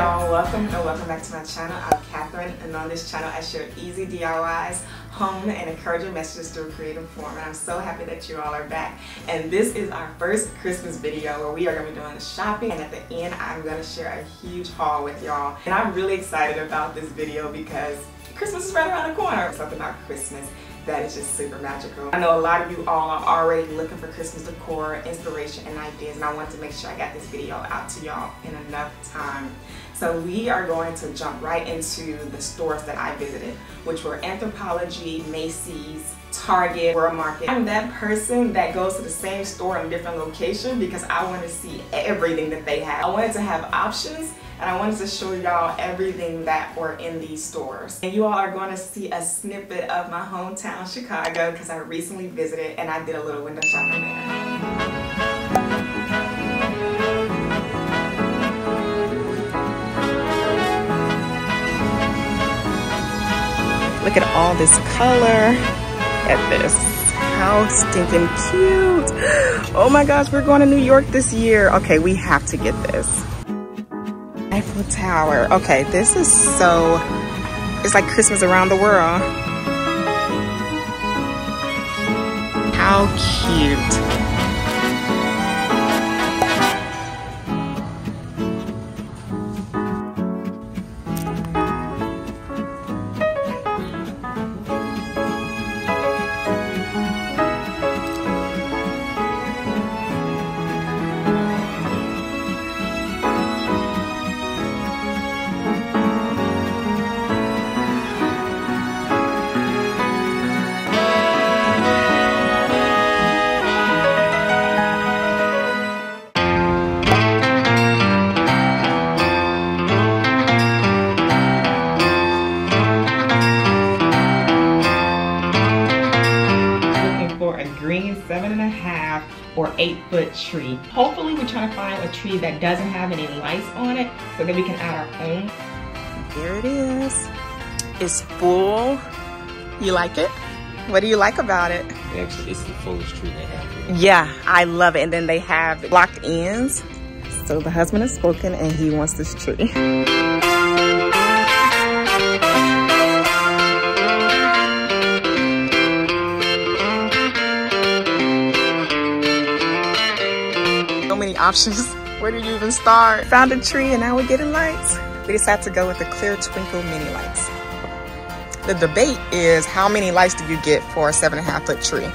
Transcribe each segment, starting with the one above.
y'all, welcome and welcome back to my channel. I'm Katherine and on this channel I share easy DIYs, home and encouraging messages through creative form and I'm so happy that you all are back. And this is our first Christmas video where we are going to be doing the shopping and at the end I'm going to share a huge haul with y'all. And I'm really excited about this video because Christmas is right around the corner. Something about Christmas that is just super magical. I know a lot of you all are already looking for Christmas decor, inspiration, and ideas, and I wanted to make sure I got this video out to y'all in enough time. So we are going to jump right into the stores that I visited, which were Anthropologie, Macy's, Target, World Market. I'm that person that goes to the same store in different location because I want to see everything that they have. I wanted to have options and I wanted to show y'all everything that were in these stores. And you all are going to see a snippet of my hometown, Chicago, because I recently visited and I did a little window shopping there. Look at all this color. At this. How stinking cute. Oh my gosh, we're going to New York this year. Okay, we have to get this. Eiffel Tower. Okay, this is so, it's like Christmas around the world. How cute. Foot tree. Hopefully we're trying to find a tree that doesn't have any lights on it so that we can add our own. There it is. It's full. You like it? What do you like about it? Actually, it's the fullest tree they have. Here. Yeah, I love it. And then they have blocked ends. So the husband has spoken and he wants this tree. Options. Where do you even start? Found a tree and now we're getting lights. We decided to go with the clear twinkle mini lights. The debate is how many lights do you get for a seven and a half foot tree?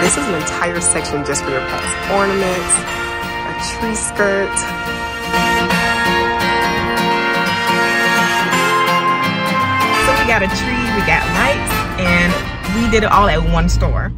This is an entire section just for your pets. Ornaments, a tree skirt. So we got a tree, we got lights, and we did it all at one store.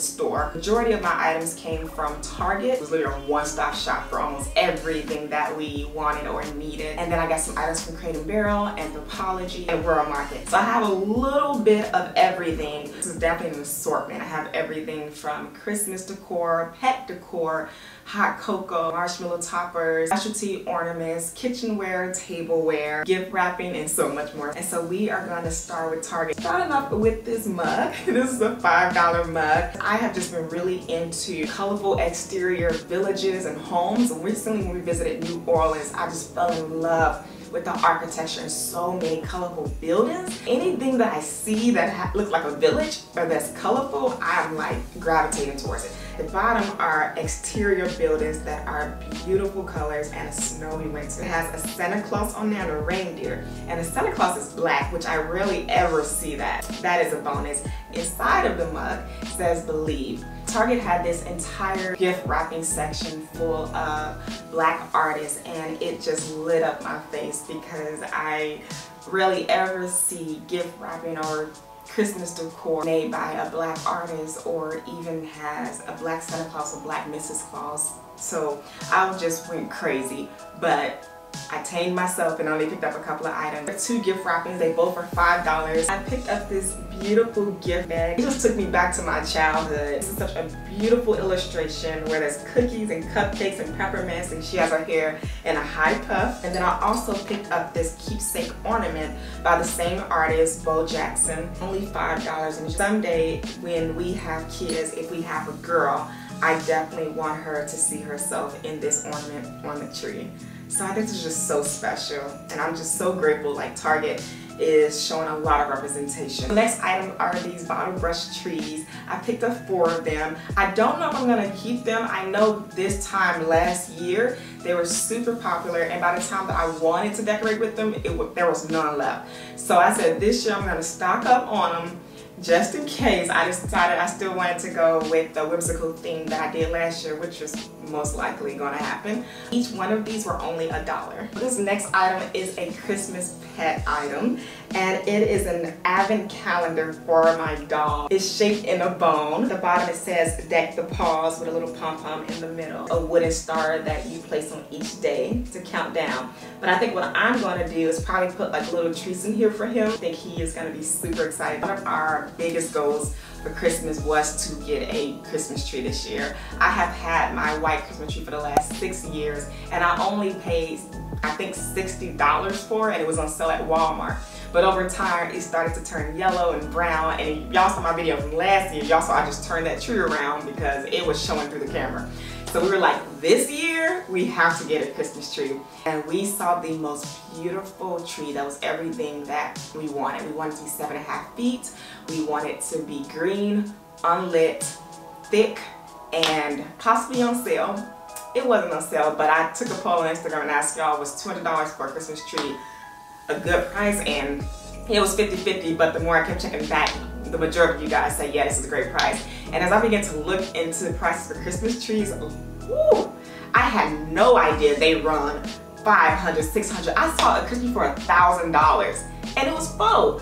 Store. Majority of my items came from Target. It was literally a one-stop shop for almost everything that we wanted or needed. And then I got some items from Crate & Barrel, Anthropologie, and World Market. So I have a little bit of everything. This is definitely an assortment. I have everything from Christmas decor, pet decor, hot cocoa, marshmallow toppers, specialty ornaments, kitchenware, tableware, gift wrapping, and so much more. And so we are going to start with Target. Starting off with this mug. This is a $5 mug. I have just been really into colorful exterior villages and homes. Recently when we visited New Orleans, I just fell in love with the architecture and so many colorful buildings. Anything that I see that looks like a village or that's colorful, I'm like gravitating towards it. The bottom are exterior buildings that are beautiful colors and a snowy winter. It has a Santa Claus on there and a reindeer. And the Santa Claus is black, which I rarely ever see that. That is a bonus. Inside of the mug says believe. Target had this entire gift wrapping section full of black artists and it just lit up my face because I rarely ever see gift wrapping or Christmas decor made by a black artist or even has a black Santa Claus or black Mrs. Claus. So I just went crazy. But I tamed myself and only picked up a couple of items. Two gift wrappings, they both are $5. I picked up this beautiful gift bag. It just took me back to my childhood. This is such a beautiful illustration where there's cookies and cupcakes and peppermints and she has her hair in a high puff. And then I also picked up this keepsake ornament by the same artist, Bo Jackson. Only $5 and someday when we have kids, if we have a girl, I definitely want her to see herself in this ornament on the tree. So I think this is just so special and I'm just so grateful like Target is showing a lot of representation. The next item are these bottle brush trees. I picked up four of them. I don't know if I'm gonna keep them. I know this time last year they were super popular and by the time that I wanted to decorate with them, it, there was none left. So I said this year I'm gonna stock up on them just in case, I decided I still wanted to go with the whimsical theme that I did last year, which is most likely going to happen. Each one of these were only a dollar. This next item is a Christmas pet item, and it is an advent calendar for my dog. It's shaped in a bone. The bottom it says deck the paws with a little pom-pom in the middle. A wooden star that you place on each day to count down. But I think what I'm going to do is probably put like a little treats in here for him. I think he is going to be super excited. One of our biggest goals for Christmas was to get a Christmas tree this year. I have had my white Christmas tree for the last six years and I only paid I think $60 for it and it was on sale at Walmart. But over time, it started to turn yellow and brown. And y'all saw my video from last year, y'all saw I just turned that tree around because it was showing through the camera. So we were like, this year, we have to get a Christmas tree. And we saw the most beautiful tree that was everything that we wanted. We wanted to be seven and a half feet. We wanted to be green, unlit, thick, and possibly on sale. It wasn't on sale, but I took a poll on Instagram and asked y'all, was $200 for a Christmas tree a good price? And it was 50-50, but the more I kept checking back, the majority of you guys say, yeah, this is a great price. And as I began to look into the prices for Christmas trees, whoo, I had no idea they run 500, 600. I saw a Christmas for a $1,000 and it was full.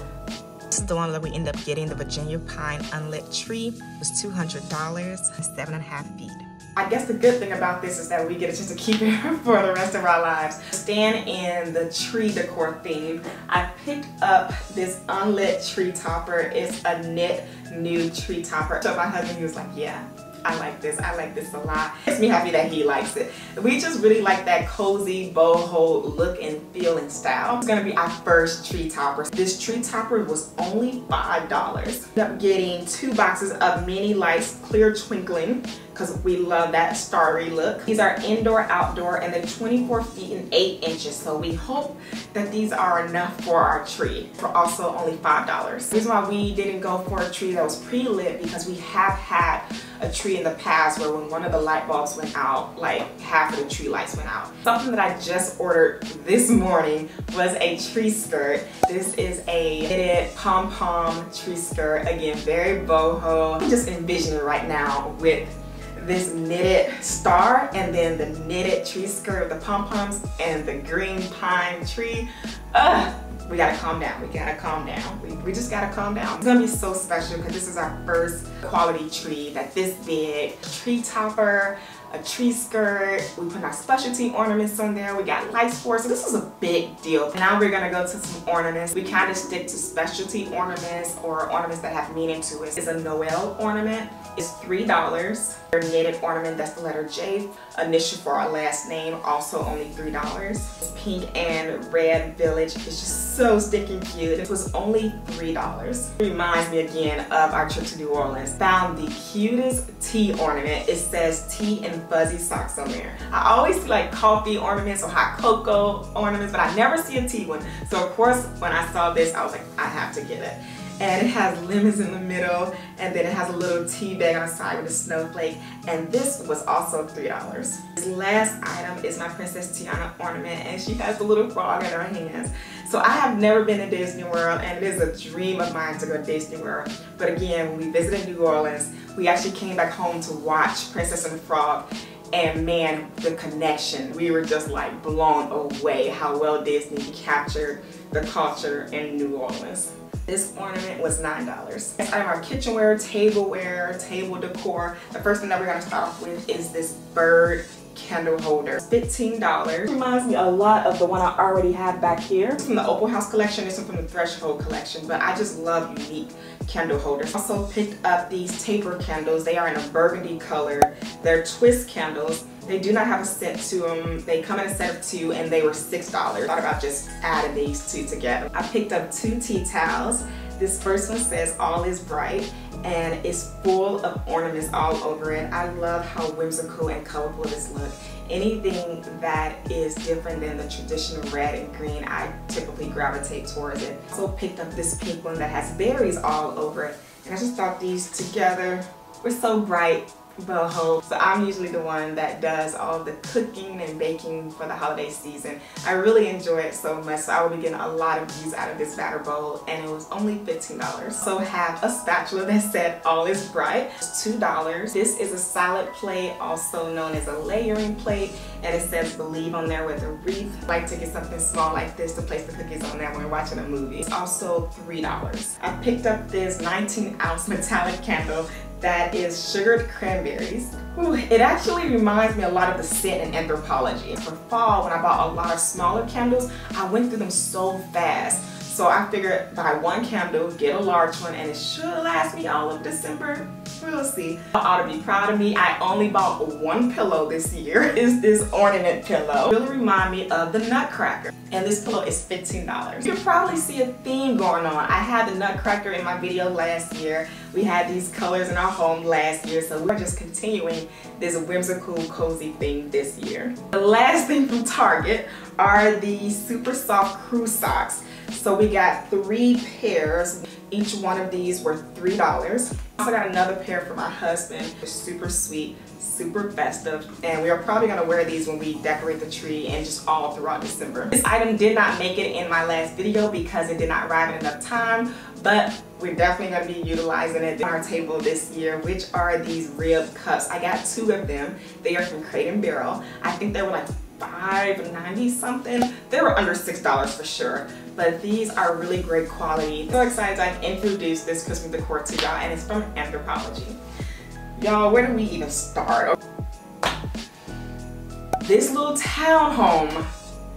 This is the one that we ended up getting, the Virginia Pine Unlit Tree. It was $200, seven and a half feet. I guess the good thing about this is that we get a chance to keep it for the rest of our lives. Stand in the tree decor theme. I picked up this unlit tree topper. It's a knit new tree topper. So my husband, he was like, yeah, I like this. I like this a lot. It Makes me happy that he likes it. We just really like that cozy boho look and feel and style. It's gonna be our first tree topper. This tree topper was only $5. Ended up getting two boxes of mini lights, clear twinkling, because we love that starry look. These are indoor, outdoor, and they're 24 feet and 8 inches. So we hope that these are enough for our tree for also only $5. The reason why we didn't go for a tree that was pre-lit because we have had a tree in the past where when one of the light bulbs went out, like half of the tree lights went out. Something that I just ordered this morning was a tree skirt. This is a knitted pom-pom tree skirt. Again, very boho. I'm just envisioning right now with this knitted star and then the knitted tree skirt the pom-poms and the green pine tree. Ugh, we gotta calm down. We gotta calm down. We, we just gotta calm down. It's gonna be so special because this is our first quality tree that this big. Tree topper, a tree skirt. We put our specialty ornaments on there. We got lights for it. So this is a big deal. Now we're gonna go to some ornaments. We kind of stick to specialty ornaments or ornaments that have meaning to it. It's a Noel ornament. It's $3. Our knitted ornament, that's the letter J, initial for our last name, also only $3. Pink and red village It's just so stinking cute. It was only $3. Reminds me again of our trip to New Orleans. Found the cutest tea ornament. It says tea and fuzzy socks on there. I always see like coffee ornaments or hot cocoa ornaments, but I never see a tea one. So of course, when I saw this, I was like, I have to get it and it has lemons in the middle and then it has a little tea bag on the side with a snowflake and this was also three dollars. This last item is my princess tiana ornament and she has a little frog in her hands. So i have never been to disney world and it is a dream of mine to go to disney world. But again when we visited new orleans. We actually came back home to watch princess and the frog and man the connection. We were just like blown away how well disney captured the culture in new orleans this ornament was $9. Next item are kitchenware, tableware, table decor. The first thing that we're gonna start off with is this bird candle holder. $15. Reminds me a lot of the one I already have back here. It's from the Opalhouse collection, one from the Threshold collection, but I just love unique candle holders. Also picked up these taper candles. They are in a burgundy color. They're twist candles. They do not have a set to them. They come in a set of two and they were $6. Thought about just adding these two together. I picked up two tea towels. This first one says all is bright and it's full of ornaments all over it. I love how whimsical and colorful this look. Anything that is different than the traditional red and green, I typically gravitate towards it. Also picked up this pink one that has berries all over it. And I just thought these together were so bright boho. So I'm usually the one that does all the cooking and baking for the holiday season. I really enjoy it so much. So I will be getting a lot of use out of this batter bowl and it was only $15. So have a spatula that said all is bright. It's $2. This is a salad plate, also known as a layering plate. And it says believe on there with a wreath. I like to get something small like this to place the cookies on there when we're watching a movie. It's also $3. I picked up this 19 ounce metallic candle that is sugared cranberries. Ooh, it actually reminds me a lot of the scent in Anthropologie. For fall, when I bought a lot of smaller candles, I went through them so fast. So I figured buy one candle, get a large one, and it should last me all of December. We'll see. I ought to be proud of me. I only bought one pillow this year. Is this ornament pillow. Really remind me of the Nutcracker. And this pillow is $15. You can probably see a theme going on. I had the Nutcracker in my video last year. We had these colors in our home last year. So we're just continuing this whimsical, cozy thing this year. The last thing from Target are the super soft crew socks. So we got three pairs. Each one of these were $3. I also got another pair for my husband. Super sweet, super festive, and we are probably gonna wear these when we decorate the tree and just all throughout December. This item did not make it in my last video because it did not arrive in enough time, but we're definitely gonna be utilizing it on our table this year, which are these rib cups. I got two of them. They are from Crate and Barrel. I think they were like 5.90 something. They were under $6 for sure but these are really great quality. So excited I introduced this Christmas decor to y'all and it's from Anthropologie. Y'all, where do we even start? This little townhome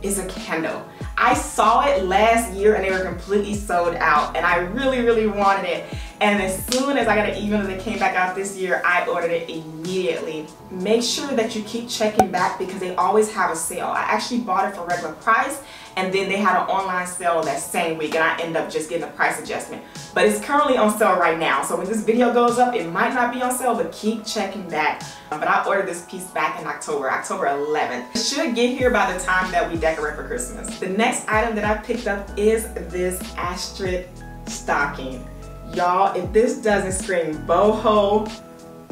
is a candle. I saw it last year and they were completely sold out and I really, really wanted it. And as soon as I got an email that came back out this year, I ordered it immediately. Make sure that you keep checking back because they always have a sale. I actually bought it for regular price and then they had an online sale that same week and I ended up just getting a price adjustment. But it's currently on sale right now. So when this video goes up, it might not be on sale, but keep checking back. But I ordered this piece back in October, October 11th. It should get here by the time that we decorate for Christmas. The next item that I picked up is this Astrid stocking. Y'all, if this doesn't scream boho,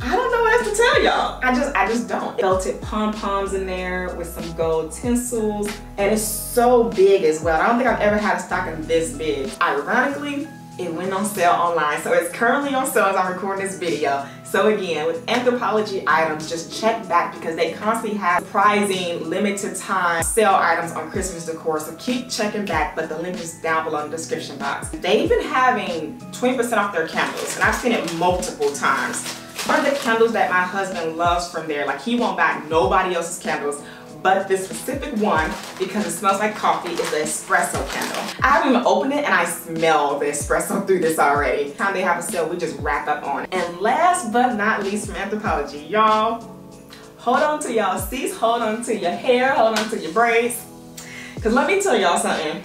I don't know what else to tell y'all. I just, I just don't. Belted pom-poms in there with some gold tinsels. And it's so big as well. I don't think I've ever had a stocking this big. Ironically, it went on sale online. So it's currently on sale as I'm recording this video. So again, with Anthropologie items, just check back because they constantly have surprising, limited time sale items on Christmas decor. So keep checking back, but the link is down below in the description box. They've been having 20% off their candles, and I've seen it multiple times. One of the candles that my husband loves from there, like he won't buy nobody else's candles, but this specific one, because it smells like coffee, is an espresso candle. I haven't even opened it and I smell the espresso through this already. Time they have a sale, we just wrap up on it. And last but not least from Anthropologie, y'all, hold on to y'all seats, hold on to your hair, hold on to your braids. Cause let me tell y'all something.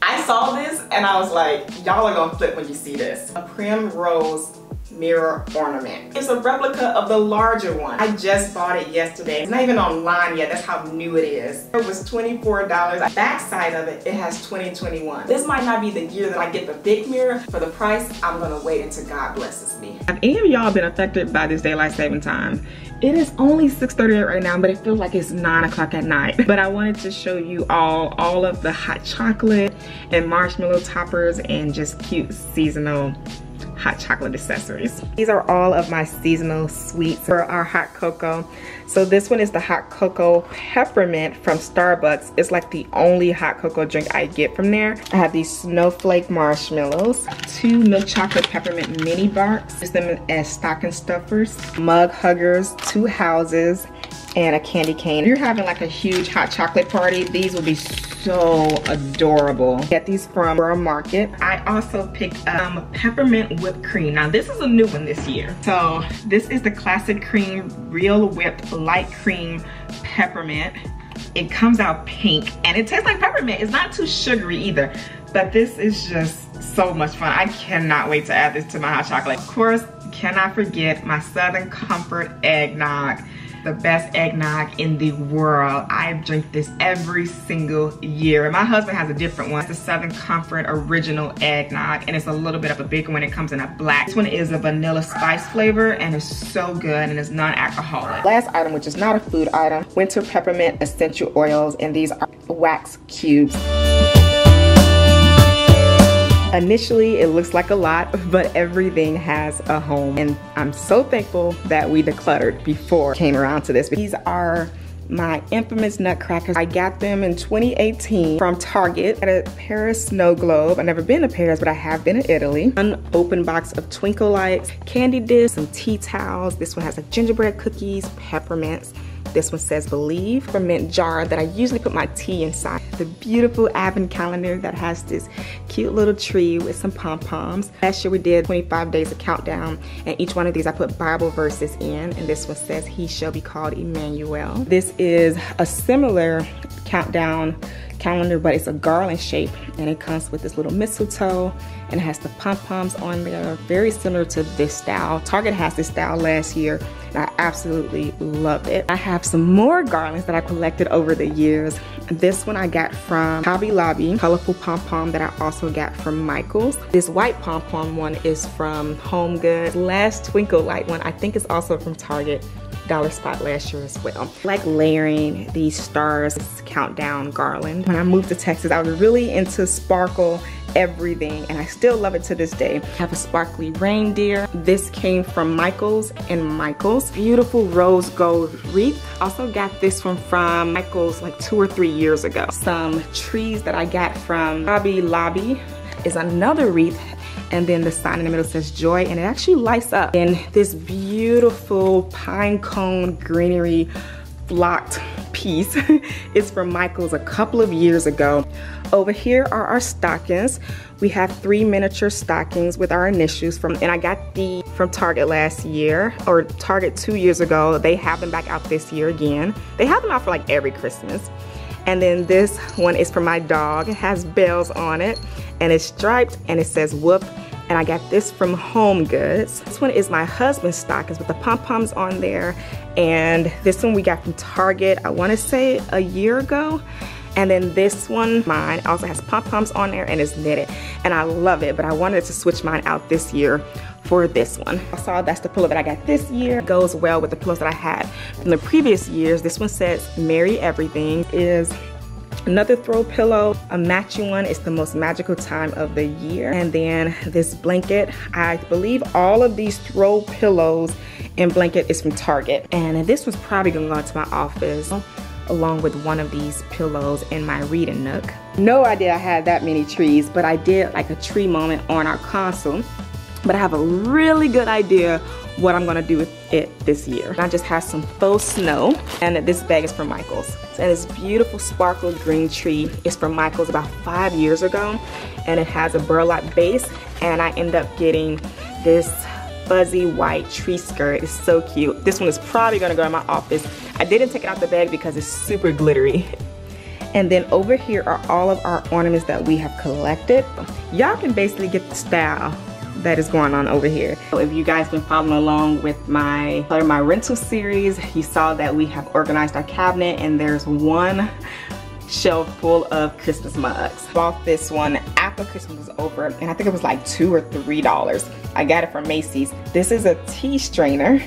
I saw this and I was like, y'all are gonna flip when you see this. A Primrose mirror ornament. It's a replica of the larger one. I just bought it yesterday. It's not even online yet. That's how new it is. It was $24. Back side of it, it has 2021. This might not be the year that I get the big mirror. For the price, I'm gonna wait until God blesses me. Have any of y'all been affected by this daylight saving time? It is only 6.38 right now, but it feels like it's 9 o'clock at night. But I wanted to show you all, all of the hot chocolate and marshmallow toppers and just cute seasonal hot chocolate accessories. These are all of my seasonal sweets for our hot cocoa. So this one is the hot cocoa peppermint from Starbucks. It's like the only hot cocoa drink I get from there. I have these snowflake marshmallows, two milk chocolate peppermint mini bars. Use them as stocking stuffers, mug huggers, two houses, and a candy cane. If you're having like a huge hot chocolate party, these will be adorable. Get these from World Market. I also picked up um, peppermint whipped cream. Now this is a new one this year. So this is the classic cream, real whipped light cream peppermint. It comes out pink and it tastes like peppermint. It's not too sugary either, but this is just so much fun. I cannot wait to add this to my hot chocolate. Of course, cannot forget my Southern Comfort eggnog the best eggnog in the world. I drink this every single year. And My husband has a different one. It's the Southern Comfort Original Eggnog, and it's a little bit of a big one. It comes in a black. This one is a vanilla spice flavor, and it's so good, and it's non-alcoholic. Last item, which is not a food item, winter peppermint essential oils, and these are wax cubes. Initially, it looks like a lot, but everything has a home. And I'm so thankful that we decluttered before came around to this. These are my infamous nutcrackers. I got them in 2018 from Target at a Paris snow globe. I've never been to Paris, but I have been to Italy. An open box of twinkle lights, candy discs, some tea towels. This one has like gingerbread cookies, peppermints, this one says Believe for mint jar that I usually put my tea inside. The beautiful advent calendar that has this cute little tree with some pom-poms. Last year we did 25 days of countdown and each one of these I put Bible verses in and this one says he shall be called Emmanuel. This is a similar countdown calendar, but it's a garland shape and it comes with this little mistletoe and it has the pom-poms on there, very similar to this style. Target has this style last year and I absolutely love it. I have some more garlands that I collected over the years. This one I got from Hobby Lobby, colorful pom-pom that I also got from Michaels. This white pom-pom one is from Home Goods. Last twinkle light one I think is also from Target dollar spot last year as well. I like layering these stars countdown garland. When I moved to Texas, I was really into sparkle everything and I still love it to this day. I have a sparkly reindeer. This came from Michaels and Michaels. Beautiful rose gold wreath. Also got this one from Michaels like two or three years ago. Some trees that I got from Hobby Lobby is another wreath and then the sign in the middle says joy and it actually lights up in this beautiful pine cone greenery flocked piece. it's from Michael's a couple of years ago. Over here are our stockings. We have three miniature stockings with our initials from, and I got the from Target last year, or Target two years ago. They have them back out this year again. They have them out for like every Christmas. And then this one is for my dog. It has bells on it and it's striped and it says whoop. And I got this from Home Goods. This one is my husband's stockings with the pom-poms on there. And this one we got from Target, I wanna say a year ago. And then this one, mine, also has pom-poms on there and is knitted. And I love it, but I wanted to switch mine out this year for this one. I saw that's the pillow that I got this year. It goes well with the pillows that I had from the previous years. This one says Merry Everything is Another throw pillow, a matching one. It's the most magical time of the year. And then this blanket, I believe all of these throw pillows and blanket is from Target. And this was probably gonna go into my office along with one of these pillows in my reading nook. No idea I had that many trees, but I did like a tree moment on our console. But I have a really good idea what I'm gonna do with it this year. I just have some faux snow and this bag is from Michaels. And this beautiful sparkle green tree is from Michaels about five years ago and it has a burlap base and I end up getting this fuzzy white tree skirt. It's so cute. This one is probably gonna go in my office. I didn't take it out of the bag because it's super glittery. And then over here are all of our ornaments that we have collected. Y'all can basically get the style that is going on over here. So if you guys been following along with my my rental series, you saw that we have organized our cabinet and there's one shelf full of Christmas mugs. Bought this one after Christmas was over and I think it was like two or three dollars. I got it from Macy's. This is a tea strainer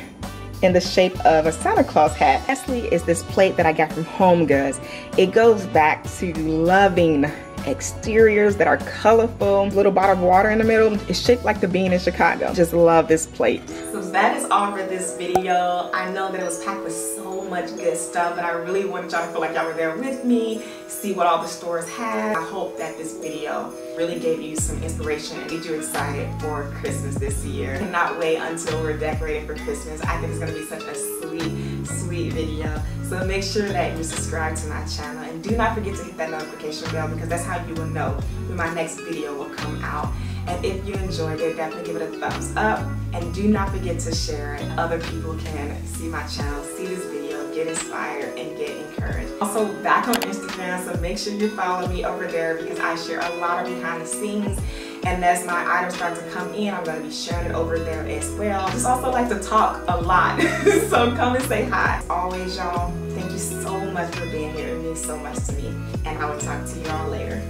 in the shape of a Santa Claus hat. Lastly is this plate that I got from Home Goods. It goes back to loving exteriors that are colorful. Little bottle of water in the middle. It's shaped like the bean in Chicago. Just love this plate. So that is all for this video. I know that it was packed with so much good stuff, but I really wanted y'all to feel like y'all were there with me, see what all the stores had. I hope that this video really gave you some inspiration and made you excited for Christmas this year. I cannot wait until we're decorating for Christmas. I think it's gonna be such a sweet, sweet video. So make sure that you subscribe to my channel and do not forget to hit that notification bell because that's how you will know when my next video will come out. And if you enjoyed it, definitely give it a thumbs up. And do not forget to share it. Other people can see my channel, see this video, get inspired, and get encouraged. Also back on Instagram, so make sure you follow me over there because I share a lot of behind the scenes. And as my items start to come in, I'm gonna be sharing it over there as well. Just also like to talk a lot. so come and say hi. Always, y'all, thank you so much for being here. It means so much to me. And I will talk to y'all later.